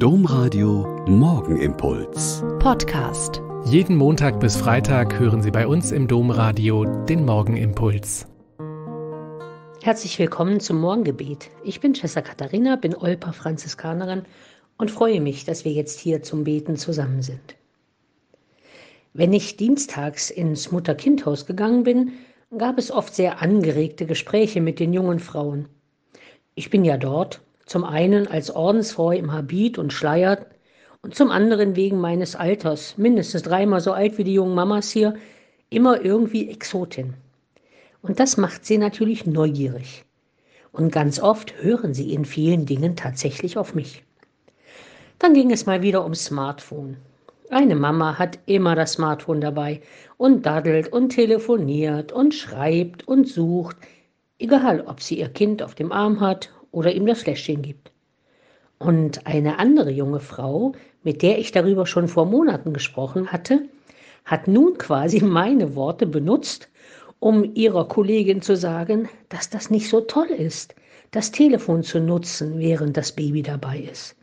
Domradio Morgenimpuls. Podcast. Jeden Montag bis Freitag hören Sie bei uns im Domradio den Morgenimpuls. Herzlich willkommen zum Morgengebet. Ich bin Schwester Katharina, bin Olper Franziskanerin und freue mich, dass wir jetzt hier zum Beten zusammen sind. Wenn ich dienstags ins Mutter-Kind-Haus gegangen bin, gab es oft sehr angeregte Gespräche mit den jungen Frauen. Ich bin ja dort zum einen als Ordensfrau im Habit und Schleier und zum anderen wegen meines Alters, mindestens dreimal so alt wie die jungen Mamas hier, immer irgendwie Exotin. Und das macht sie natürlich neugierig. Und ganz oft hören sie in vielen Dingen tatsächlich auf mich. Dann ging es mal wieder ums Smartphone. Eine Mama hat immer das Smartphone dabei und daddelt und telefoniert und schreibt und sucht, egal ob sie ihr Kind auf dem Arm hat oder ihm das Fläschchen gibt. Und eine andere junge Frau, mit der ich darüber schon vor Monaten gesprochen hatte, hat nun quasi meine Worte benutzt, um ihrer Kollegin zu sagen, dass das nicht so toll ist, das Telefon zu nutzen, während das Baby dabei ist.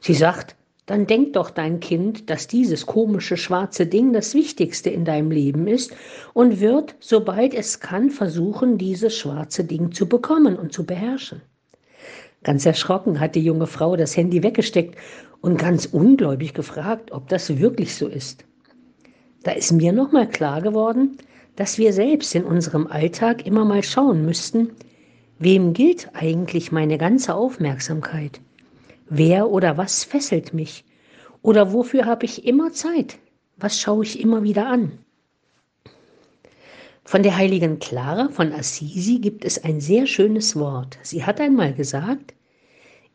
Sie sagt, dann denk doch dein Kind, dass dieses komische schwarze Ding das Wichtigste in deinem Leben ist und wird, sobald es kann, versuchen, dieses schwarze Ding zu bekommen und zu beherrschen. Ganz erschrocken hat die junge Frau das Handy weggesteckt und ganz ungläubig gefragt, ob das wirklich so ist. Da ist mir nochmal klar geworden, dass wir selbst in unserem Alltag immer mal schauen müssten, wem gilt eigentlich meine ganze Aufmerksamkeit? Wer oder was fesselt mich? Oder wofür habe ich immer Zeit? Was schaue ich immer wieder an? Von der heiligen Clara von Assisi gibt es ein sehr schönes Wort. Sie hat einmal gesagt,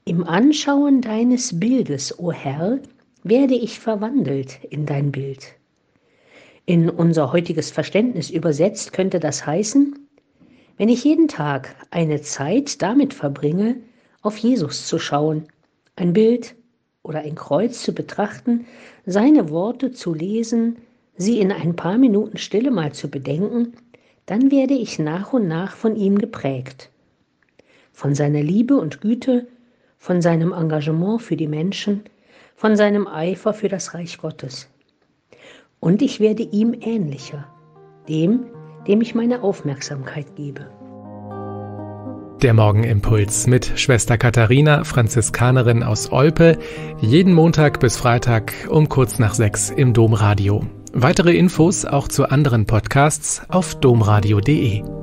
im Anschauen deines Bildes, o Herr, werde ich verwandelt in dein Bild. In unser heutiges Verständnis übersetzt könnte das heißen, wenn ich jeden Tag eine Zeit damit verbringe, auf Jesus zu schauen, ein Bild oder ein Kreuz zu betrachten, seine Worte zu lesen, sie in ein paar Minuten Stille mal zu bedenken, dann werde ich nach und nach von ihm geprägt. Von seiner Liebe und Güte, von seinem Engagement für die Menschen, von seinem Eifer für das Reich Gottes. Und ich werde ihm ähnlicher, dem, dem ich meine Aufmerksamkeit gebe. Der Morgenimpuls mit Schwester Katharina, Franziskanerin aus Olpe, jeden Montag bis Freitag um kurz nach sechs im Domradio. Weitere Infos auch zu anderen Podcasts auf domradio.de.